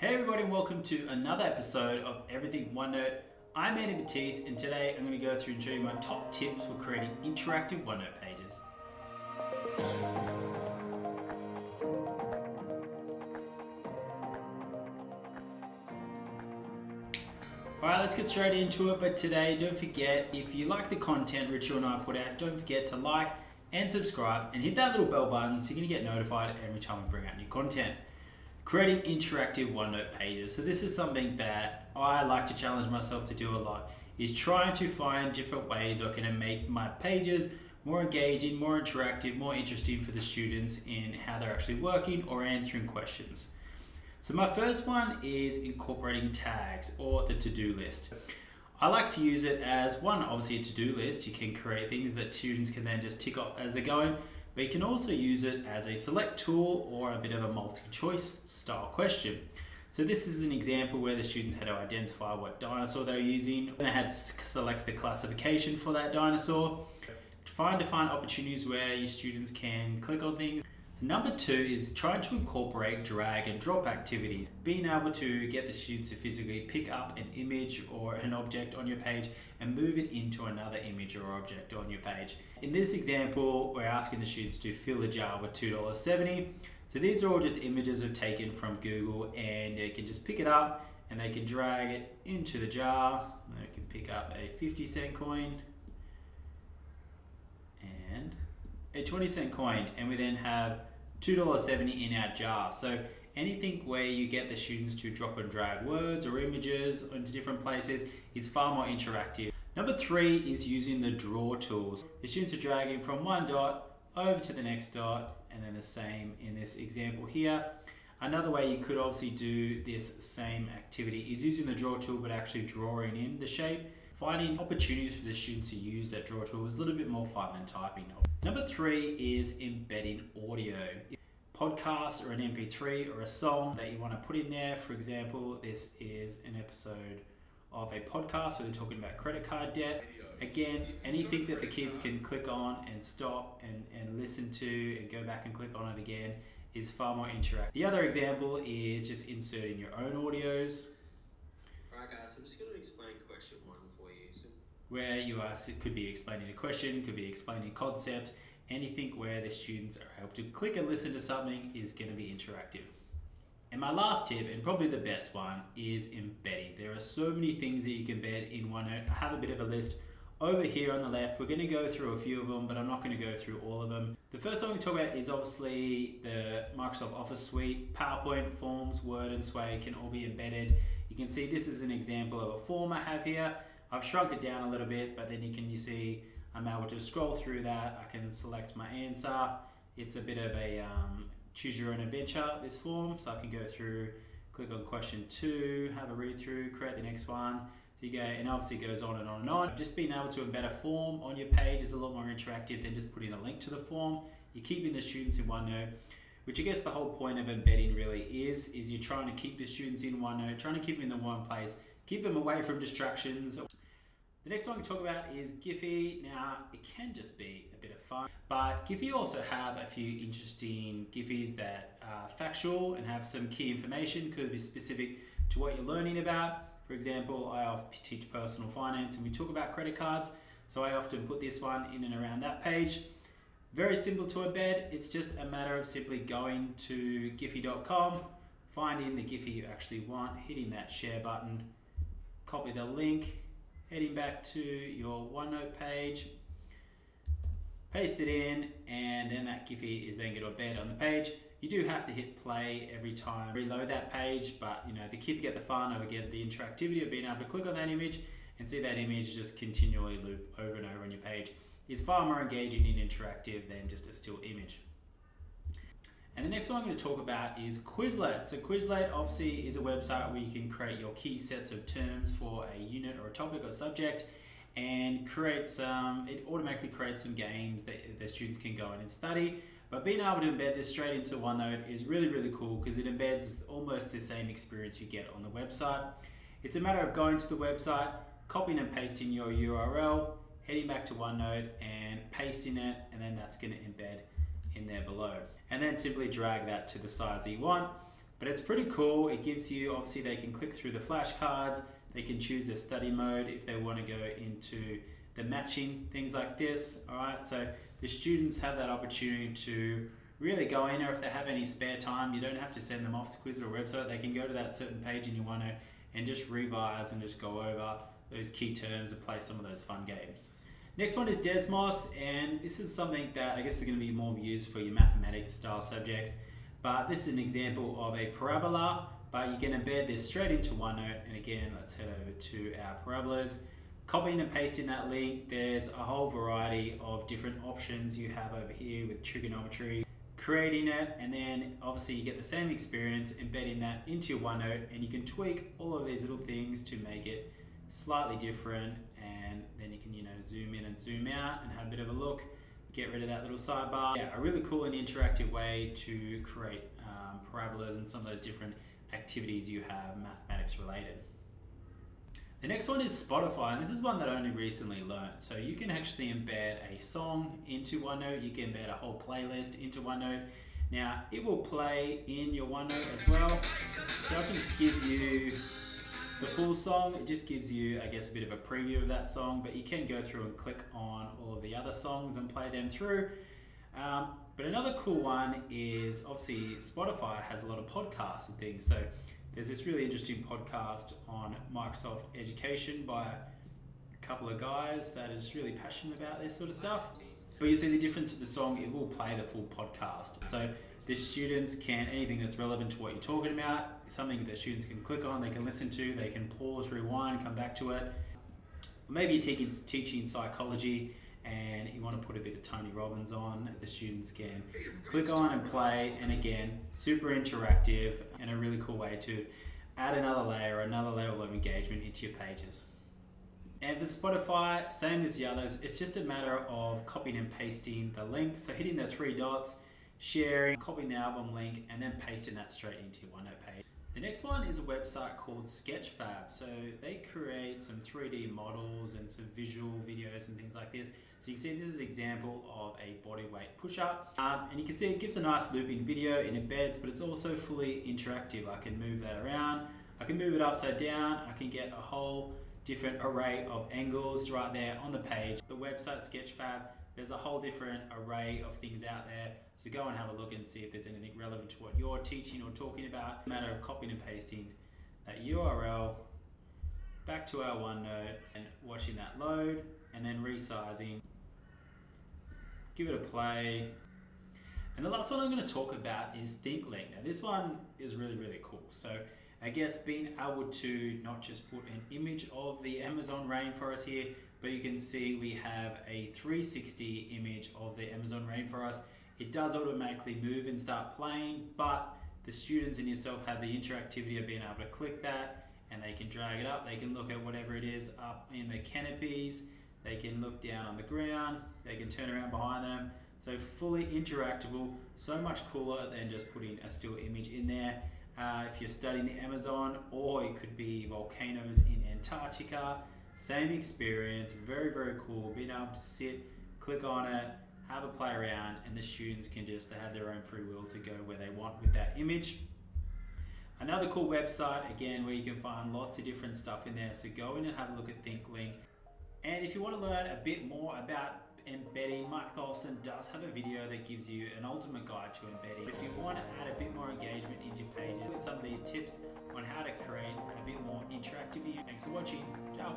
Hey everybody, and welcome to another episode of Everything OneNote. I'm Andy Battese, and today I'm going to go through and show you my top tips for creating interactive OneNote pages. Alright, let's get straight into it. But today, don't forget, if you like the content Richard and I put out, don't forget to like and subscribe and hit that little bell button so you're going to get notified every time we bring out new content. Creating interactive OneNote pages. So this is something that I like to challenge myself to do a lot, is trying to find different ways I can make my pages more engaging, more interactive, more interesting for the students in how they're actually working or answering questions. So my first one is incorporating tags or the to-do list. I like to use it as one, obviously a to-do list. You can create things that students can then just tick off as they're going, but you can also use it as a select tool or a bit of a multi-choice style question. So this is an example where the students had to identify what dinosaur they're using. And I had to select the classification for that dinosaur. Find find opportunities where your students can click on things so number two is trying to incorporate drag and drop activities. Being able to get the students to physically pick up an image or an object on your page and move it into another image or object on your page. In this example, we're asking the students to fill a jar with $2.70. So these are all just images I've taken from Google and they can just pick it up and they can drag it into the jar. They can pick up a 50 cent coin and a 20 cent coin and we then have $2.70 in our jar. So anything where you get the students to drop and drag words or images into different places is far more interactive. Number three is using the draw tools. The students are dragging from one dot over to the next dot and then the same in this example here. Another way you could obviously do this same activity is using the draw tool but actually drawing in the shape. Finding opportunities for the students to use that draw tool is a little bit more fun than typing. Number three is embedding audio. Podcast or an MP3 or a song that you want to put in there. For example, this is an episode of a podcast where they're talking about credit card debt. Again, anything that the kids can click on and stop and, and listen to and go back and click on it again is far more interactive. The other example is just inserting your own audios. Alright guys, I'm just going to explain question one for you. So where you are could be explaining a question, could be explaining a concept, anything where the students are able to click and listen to something is going to be interactive. And my last tip, and probably the best one, is embedding. There are so many things that you can embed in OneNote. I have a bit of a list over here on the left. We're going to go through a few of them, but I'm not going to go through all of them. The first one we talk about is obviously the Microsoft Office Suite. PowerPoint, Forms, Word, and Sway can all be embedded. You can see this is an example of a form I have here. I've shrunk it down a little bit, but then you can you see I'm able to scroll through that. I can select my answer. It's a bit of a um, choose your own adventure, this form. So I can go through, click on question two, have a read through, create the next one. So you go, and obviously it goes on and on and on. Just being able to embed a form on your page is a lot more interactive than just putting a link to the form. You're keeping the students in OneNote, which I guess the whole point of embedding really is, is you're trying to keep the students in OneNote, trying to keep them in the one place, keep them away from distractions. The next one we talk about is Giphy. Now, it can just be a bit of fun, but Giphy also have a few interesting Giphies that are factual and have some key information, could be specific to what you're learning about. For example, I often teach personal finance and we talk about credit cards, so I often put this one in and around that page. Very simple to embed, it's just a matter of simply going to giphy.com, finding the Giphy you actually want, hitting that share button, copy the link, heading back to your OneNote page, paste it in, and then that Giphy is then going to embed on the page. You do have to hit play every time, reload that page, but you know the kids get the fun of again the interactivity of being able to click on that image and see that image just continually loop over and over on your page is far more engaging and interactive than just a still image. And the next one I'm going to talk about is Quizlet. So Quizlet obviously is a website where you can create your key sets of terms for a unit or a topic or subject and create some, um, it automatically creates some games that the students can go in and study. But being able to embed this straight into OneNote is really, really cool because it embeds almost the same experience you get on the website. It's a matter of going to the website, copying and pasting your URL, heading back to OneNote and pasting it, and then that's going to embed in there below. And then simply drag that to the size that you want. But it's pretty cool. It gives you, obviously, they can click through the flashcards. They can choose their study mode if they want to go into the matching, things like this. All right, so the students have that opportunity to really go in, or if they have any spare time, you don't have to send them off to Quizlet or website. They can go to that certain page in your OneNote and just revise and just go over those key terms and play some of those fun games. Next one is Desmos, and this is something that I guess is going to be more used for your mathematics style subjects. But this is an example of a parabola, but you can embed this straight into OneNote. And again, let's head over to our parabolas. Copying and pasting that link, there's a whole variety of different options you have over here with trigonometry, creating it, and then obviously you get the same experience embedding that into your OneNote, and you can tweak all of these little things to make it slightly different, and then you can you know zoom in and zoom out and have a bit of a look. Get rid of that little sidebar. Yeah, a really cool and interactive way to create um, parabolas and some of those different activities you have mathematics related. The next one is Spotify, and this is one that I only recently learned. So you can actually embed a song into OneNote, you can embed a whole playlist into OneNote. Now, it will play in your OneNote as well. It doesn't give you the full song, it just gives you, I guess, a bit of a preview of that song, but you can go through and click on all of the other songs and play them through. Um, but another cool one is obviously Spotify has a lot of podcasts and things. So there's this really interesting podcast on Microsoft Education by a couple of guys that is really passionate about this sort of stuff. But you see the difference of the song, it will play the full podcast. So the students can, anything that's relevant to what you're talking about, something that students can click on, they can listen to, they can pause, rewind, come back to it. Maybe you're teaching, teaching psychology and you want to put a bit of Tony Robbins on, the students can click on and play. And again, super interactive and a really cool way to add another layer, another level of engagement into your pages. And for Spotify, same as the others, it's just a matter of copying and pasting the link. So hitting the three dots, sharing, copying the album link, and then pasting that straight into your OneNote page. The next one is a website called Sketchfab. So they create some 3D models and some visual videos and things like this. So you can see this is an example of a body weight push-up. Um, and you can see it gives a nice looping video in embeds, but it's also fully interactive. I can move that around. I can move it upside down. I can get a whole different array of angles right there on the page. The website Sketchfab, there's a whole different array of things out there. So go and have a look and see if there's anything relevant to what you're teaching or talking about. Matter of copying and pasting that URL back to our OneNote and watching that load and then resizing. Give it a play. And the last one I'm going to talk about is ThingLink. Now this one is really, really cool. So I guess being able to not just put an image of the Amazon rainforest here, but you can see we have a 360 image of the Amazon rainforest. It does automatically move and start playing, but the students and yourself have the interactivity of being able to click that and they can drag it up. They can look at whatever it is up in the canopies. They can look down on the ground. They can turn around behind them. So fully interactable, so much cooler than just putting a still image in there. Uh, if you're studying the Amazon, or it could be volcanoes in Antarctica, same experience, very, very cool. Being able to sit, click on it, have a play around, and the students can just have their own free will to go where they want with that image. Another cool website, again, where you can find lots of different stuff in there. So go in and have a look at ThingLink. And if you want to learn a bit more about embedding, Mike Tholfsen does have a video that gives you an ultimate guide to embedding. If you want to add a bit more engagement into your pages with some of these tips on how to create a bit more interactive. View. Thanks for watching. Ciao.